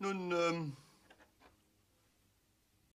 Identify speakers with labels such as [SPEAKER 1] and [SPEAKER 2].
[SPEAKER 1] Nun, ähm,